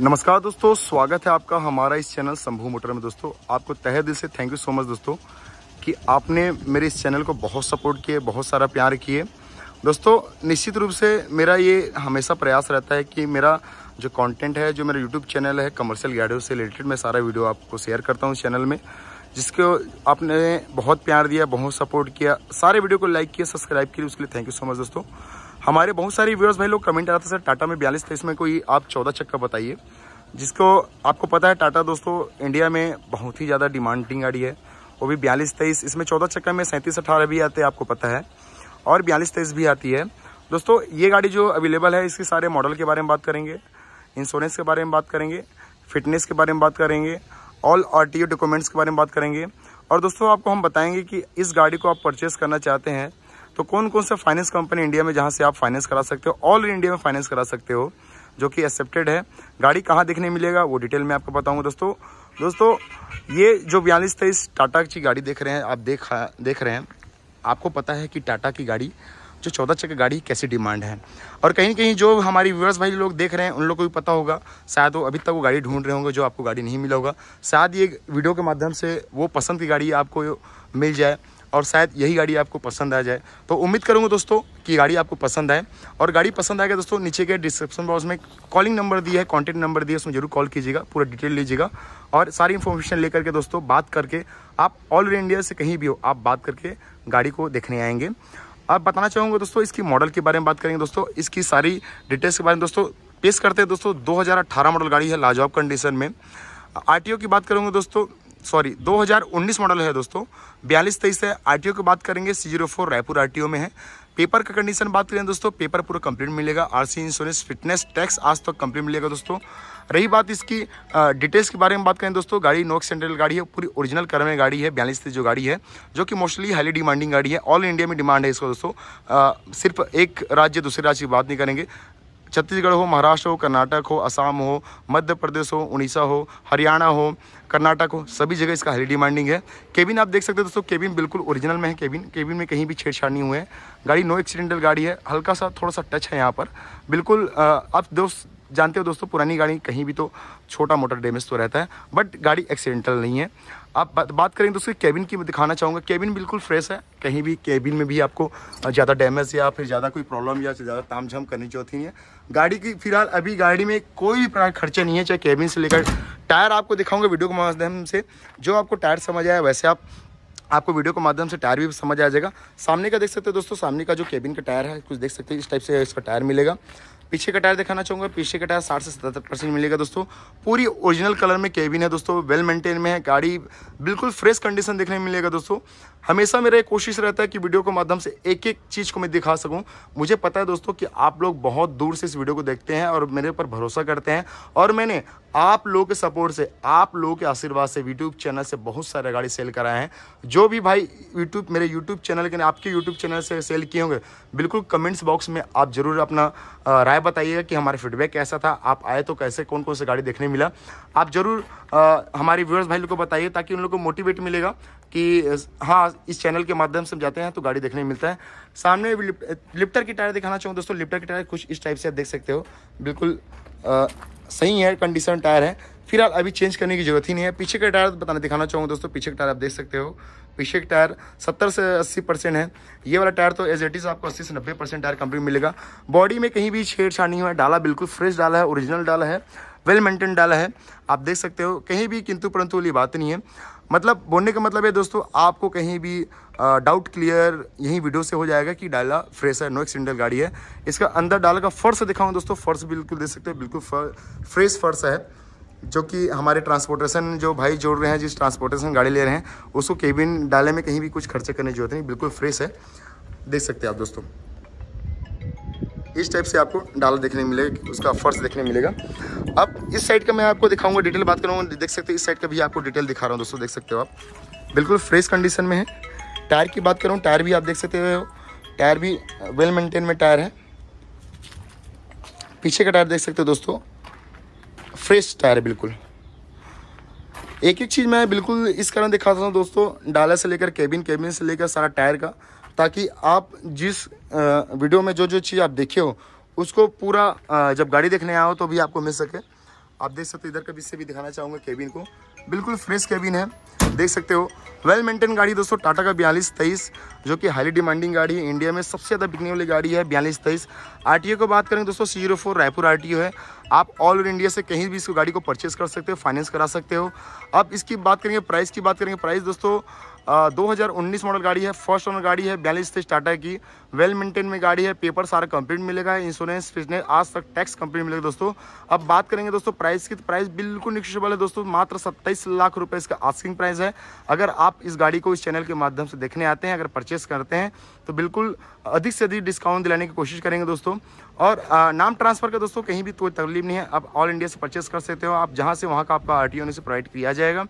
नमस्कार दोस्तों, स्वागत है आपका हमारा इस चैनल शंभू मोटर में। दोस्तों, आपको तहे दिल से थैंक यू सो मच दोस्तों, कि आपने मेरे इस चैनल को बहुत सपोर्ट किए, बहुत सारा प्यार किए। दोस्तों, निश्चित रूप से मेरा ये हमेशा प्रयास रहता है कि मेरा जो कंटेंट है, जो मेरा यूट्यूब चैनल है कमर्शियल गाड़ियों से रिलेटेड मैं सारा वीडियो आपको शेयर करता हूँ चैनल में, जिसको आपने बहुत प्यार दिया, बहुत सपोर्ट किया, सारे वीडियो को लाइक किया सब्सक्राइब किया, उसके लिए थैंक यू सो मच दोस्तों। हमारे बहुत सारे व्यूअर्स भाई लोग कमेंट आते सर, टाटा में बयालीस, तेईस में कोई आप चौदह चक्का बताइए, जिसको आपको पता है, टाटा दोस्तों इंडिया में बहुत ही ज़्यादा डिमांडिंग गाड़ी है। वो भी बयालीस, तेईस, इसमें चौदह चक्का में सैंतीस, अठारह भी आते हैं, आपको पता है। और बयालीस, तेईस भी आती है। दोस्तों, ये गाड़ी जो अवेलेबल है, इसके सारे मॉडल के बारे में बात करेंगे इंश्योरेंस के बारे में बात करेंगे फिटनेस के बारे में बात करेंगे ऑल आर टी डॉक्यूमेंट्स के बारे में बात करेंगे। और दोस्तों, आपको हम बताएँगे कि इस गाड़ी को आप परचेस करना चाहते हैं तो कौन कौन से फाइनेंस कंपनी इंडिया में जहाँ से आप फाइनेंस करा सकते हो? ऑल इंडिया में फाइनेंस करा सकते हो, जो कि एक्सेप्टेड है। गाड़ी कहाँ देखने मिलेगा, वो डिटेल में आपको बताऊँगा दोस्तों। दोस्तों, ये जो बयालीस तेईस टाटा की गाड़ी देख रहे हैं, आप देख देख रहे हैं, आपको पता है कि टाटा की गाड़ी, जो चौदह चक्कर गाड़ी, कैसी डिमांड है। और कहीं कहीं जो हमारी व्यूअर्स भाई लोग देख रहे हैं, उन लोग को भी पता होगा, शायद वो अभी तक वो गाड़ी ढूंढ रहे होंगे, जो आपको गाड़ी नहीं मिला होगा। शायद ये वीडियो के माध्यम से वो पसंद की गाड़ी आपको मिल जाए। और शायद यही गाड़ी आपको पसंद आ जाए। तो उम्मीद करूँगा दोस्तों कि गाड़ी आपको पसंद आए। और गाड़ी पसंद आएगा दोस्तों, नीचे के डिस्क्रिप्शन बॉक्स में कॉलिंग नंबर दिया है कॉन्टैक्ट नंबर दिया है, उसमें ज़रूर कॉल कीजिएगा, पूरा डिटेल लीजिएगा। और सारी इन्फॉर्मेशन लेकर के दोस्तों, बात करके आप ऑल ओवर इंडिया से कहीं भी हो, आप बात करके गाड़ी को देखने आएँगे। अब बताना चाहूँगा दोस्तों, इसकी मॉडल के बारे में बात करेंगे दोस्तों। इसकी सारी डिटेल्स के बारे में दोस्तों, पेश करते हैं दोस्तों 2018 मॉडल गाड़ी है, लाजवाब कंडीशन में। आरटीओ की बात करूँगा दोस्तों सॉरी 2019 मॉडल है दोस्तों। बयालीस तेईस है। आरटीओ की बात करेंगे C zero four Raipur RTO में है। पेपर का कंडीशन बात करें दोस्तों पेपर पूरा कंप्लीट मिलेगा। आरसी इंश्योरेंस फिटनेस टैक्स आज तक तो कंप्लीट मिलेगा दोस्तों। रही बात इसकी डिटेल्स के बारे में बात करें दोस्तों गाड़ी नोक सेंट्रल गाड़ी है पूरी ओरिजिनल कर में गाड़ी है बयालीस जो गाड़ी है जो कि मोस्टली हाईली डिमांडिंग गाड़ी है। ऑल इंडिया में डिमांड है इसको दोस्तों। आ, सिर्फ़ एक राज्य दूसरे राज्य की बात नहीं करेंगे। छत्तीसगढ़ हो महाराष्ट्र हो कर्नाटक हो असम हो मध्य प्रदेश हो उड़ीसा हो हरियाणा हो कर्नाटक हो, सभी जगह इसका हाई डिमांडिंग है। केबिन आप देख सकते हो दोस्तों, केबिन बिल्कुल ओरिजिनल में है। केबिन केबिन में कहीं भी छेड़छाड़ नहीं हुए है। गाड़ी नो एक्सीडेंटल गाड़ी है, हल्का सा थोड़ा सा टच है यहाँ पर। बिल्कुल आप दोस्त जानते हो दोस्तों पुरानी गाड़ी कहीं भी तो छोटा मोटा डैमेज तो रहता है बट गाड़ी एक्सीडेंटल नहीं है। आप बात, बात करें दोस्तों केबिन की दिखाना चाहूँगा। केबिन बिल्कुल फ्रेश है। कहीं भी केबिन में भी आपको ज़्यादा डैमेज या फिर ज़्यादा कोई प्रॉब्लम या ज़्यादा ताम झाम करनी चाहती नहीं है। गाड़ी की फ़िलहाल अभी गाड़ी में कोई भी प्रकार खर्चा नहीं है चाहे केबिन से लेकर टायर आपको दिखाऊँगा वीडियो के माध्यम से। जो आपको टायर समझ आया वैसे आप आपको वीडियो के माध्यम से टायर भी समझ आ जाएगा। सामने का देख सकते हो दोस्तों सामने का जो केबिन का टायर है कुछ देख सकते हैं इस टाइप से इसका टायर मिलेगा। पीछे का टायर दिखाना चाहूँगा, पीछे का टायर साठ से सतहत्तर परसेंट मिलेगा दोस्तों। पूरी ओरिजिनल कलर में केबिन है दोस्तों वेल मेंटेन में है, गाड़ी बिल्कुल फ्रेश कंडीशन देखने में मिलेगा दोस्तों। हमेशा मेरा कोशिश रहता है कि वीडियो के माध्यम से एक एक चीज़ को मैं दिखा सकूँ। मुझे पता है दोस्तों कि आप लोग बहुत दूर से इस वीडियो को देखते हैं और मेरे पर भरोसा करते हैं। और मैंने आप लोगों के सपोर्ट से, आप लोगों के आशीर्वाद से यूट्यूब चैनल से बहुत सारे गाड़ी सेल कराए हैं। जो भी भाई यूट्यूब मेरे यूट्यूब चैनल के, आपके यूट्यूब चैनल से सेल किए होंगे, बिल्कुल कमेंट्स बॉक्स में आप ज़रूर अपना राय बताइएगा कि हमारा फीडबैक कैसा था आप आए तो कैसे कौन कौन सी गाड़ी देखने मिला? आप ज़रूर हमारे व्यूअर्स भाई लोग को बताइए ताकि उन लोग को मोटिवेट मिलेगा कि हाँ इस चैनल के माध्यम से हम जाते हैं तो गाड़ी देखने मिलता है। सामने लिप, लिप्टर की टायर दिखाना चाहूँ दोस्तों लिफ्टर की टायर कुछ इस टाइप से आप देख सकते हो। बिल्कुल सही है कंडीशन टायर है। फ़िलहाल अभी चेंज करने की ज़रूरत ही नहीं है। पीछे का टायर बताना दिखाना चाहूँगा दोस्तों पीछे का टायर आप देख सकते हो। पीछे का टायर सत्तर से अस्सी परसेंट है। ये वाला टायर तो एज एट इज़ आपको अस्सी से नब्बे परसेंट टायर कंप्लीट मिलेगा। बॉडी में कहीं भी छेड़छाड़ नहीं हुआ डाला बिल्कुल फ्रेश डाला है ओरिजिनल डाला है वेल मेंटेन डाला है। आप देख सकते हो, कहीं भी किंतु परंतु वाली बात नहीं है। मतलब बोलने का मतलब है दोस्तों, आपको कहीं भी डाउट क्लियर यही वीडियो से हो जाएगा कि डाला फ्रेश है नो एक्सीडेंटल गाड़ी है। इसका अंदर डाला का फर्श दिखाऊँ दोस्तों, फर्श बिल्कुल देख सकते हो, बिल्कुल फ्रेश फर्श है। जो कि हमारे ट्रांसपोर्टेशन जो भाई जोड़ रहे हैं, जिस ट्रांसपोर्टेशन गाड़ी ले रहे हैं, उसको केबिन डाले में कहीं भी कुछ खर्चे करने ज़रूरत नहीं, बिल्कुल फ्रेश है। देख सकते हैं आप दोस्तों। इस टाइप से आपको डाला देखने मिलेगा उसका फर्श देखने मिलेगा। अब इस साइड का मैं आपको दिखाऊँगा डिटेल बात करूँगा, देख सकते इस साइड का भी आपको डिटेल दिखा रहा हूँ दोस्तों, देख सकते हो आप। बिल्कुल फ्रेश कंडीशन में है। टायर की बात करूँ टायर भी आप देख सकते हो। टायर भी वेल मेंटेन में टायर है। पीछे का टायर देख सकते हो दोस्तों। फ्रेश टायर है, बिल्कुल। एक एक चीज़ मैं बिल्कुल इस कारण दिखाता हूँ दोस्तों डाला से लेकर केबिन केबिन से लेकर सारा टायर का, ताकि आप जिस वीडियो में जो जो चीज़ आप देखे हो, उसको पूरा जब गाड़ी देखने आओ तो भी आपको मिल सके। आप देख सकते हो, इधर का भी से भी दिखाना चाहूँगा केबिन को। बिल्कुल फ्रेश केबिन है, देख सकते हो। वेल मेंटेन गाड़ी दोस्तों, टाटा का बयालीस तेईस, जो कि हाईली डिमांडिंग गाड़ी है। इंडिया में सबसे ज़्यादा बिकने वाली गाड़ी है बयालीस तेईस। आर टी को बात करें दोस्तों C zero four Raipur R है। आप ऑल ओवर इंडिया से कहीं भी इस गाड़ी को परचेज कर सकते हो फाइनेंस करा सकते हो। अब इसकी बात करेंगे प्राइस की बात करेंगे। प्राइस दोस्तों दो हज़ार उन्नीस मॉडल गाड़ी है फ़र्स्ट ओनर गाड़ी है, बयालीस तेईस टाटा की। वेल मेंटेन में गाड़ी है पेपर सारा कंप्लीट मिलेगा इंश्योरेंस फिटनेस आज तक टैक्स कंप्लीट मिलेगा दोस्तों। अब बात करेंगे दोस्तों प्राइस की तो प्राइस बिल्कुल निश्चित है दोस्तों, मात्र सत्ताईस लाख रुपए इसका आस्किंग प्राइस है। अगर आप इस गाड़ी को इस चैनल के माध्यम से देखने आते हैं, अगर परचेस करते हैं तो बिल्कुल अधिक से अधिक डिस्काउंट दिलाने की कोशिश करेंगे दोस्तों। और नाम ट्रांसफ़र का दोस्तों कहीं भी कोई तकलीफ़ नहीं है, आप ऑल इंडिया से परचेस कर सकते हो, आप जहाँ से वहाँ का आपका आर टी से प्रोवाइड किया जाएगा।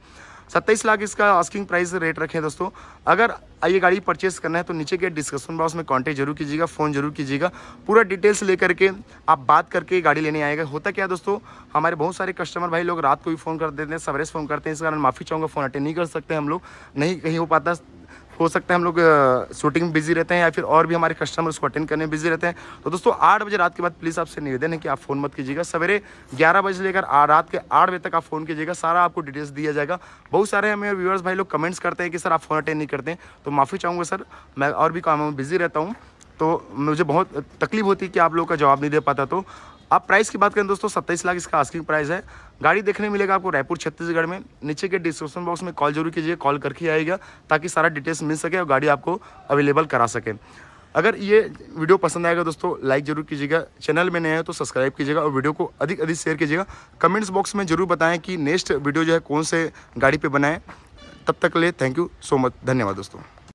सत्ताईस लाख इसका आस्किंग प्राइस रेट रखें दोस्तों। अगर ये गाड़ी परचेस करना है तो नीचे के डिस्कशन बॉक्स में कांटेक्ट ज़रूर कीजिएगा फ़ोन ज़रूर कीजिएगा। पूरा डिटेल्स लेकर के आप बात करके गाड़ी लेने आएगा। होता क्या दोस्तों, हमारे बहुत सारे कस्टमर भाई लोग रात को भी फ़ोन कर देते हैं, सवेरे फ़ोन करते हैं, इस कारण माफ़ी चाहूँगा फ़ोन अटेंड नहीं कर सकते हम लोग। नहीं कहीं हो पाता। हो सकता है हम लोग शूटिंग में बिज़ी रहते हैं या फिर और भी हमारे कस्टमर उसको अटेंड करने में बिज़ी रहते हैं। तो दोस्तों, आठ बजे रात के बाद प्लीज़ आपसे निवेदन है कि आप फ़ोन मत कीजिएगा। सवेरे ग्यारह बजे लेकर रात के आठ बजे तक आप फ़ोन कीजिएगा। सारा आपको डिटेल्स दिया जाएगा। बहुत सारे हमें व्यूअर्स भाई लोग कमेंट्स करते हैं कि, सर, आप फ़ोन अटेंड नहीं करते तो माफ़ी चाहूँगा, सर, मैं और भी काम में बिज़ी रहता हूँ। तो मुझे बहुत तकलीफ़ होती है कि आप लोगों का जवाब नहीं दे पाता। तो आप प्राइस की बात करें दोस्तों, सत्ताईस लाख इसका आस्किंग प्राइस है। गाड़ी देखने मिलेगा आपको रायपुर, छत्तीसगढ़ में। नीचे के डिस्क्रिप्शन बॉक्स में कॉल ज़रूर कीजिए कॉल करके आएगा, ताकि सारा डिटेल्स मिल सके और गाड़ी आपको अवेलेबल करा सके। अगर ये वीडियो पसंद आएगा दोस्तों लाइक ज़रूर कीजिएगा। चैनल में नए हैं तो सब्सक्राइब कीजिएगा और वीडियो को अधिक अधिक शेयर कीजिएगा। कमेंट्स बॉक्स में ज़रूर बताएँ कि नेक्स्ट वीडियो जो है कौन से गाड़ी पे बनाएँ। तब तक ले थैंक यू सो मच धन्यवाद दोस्तों।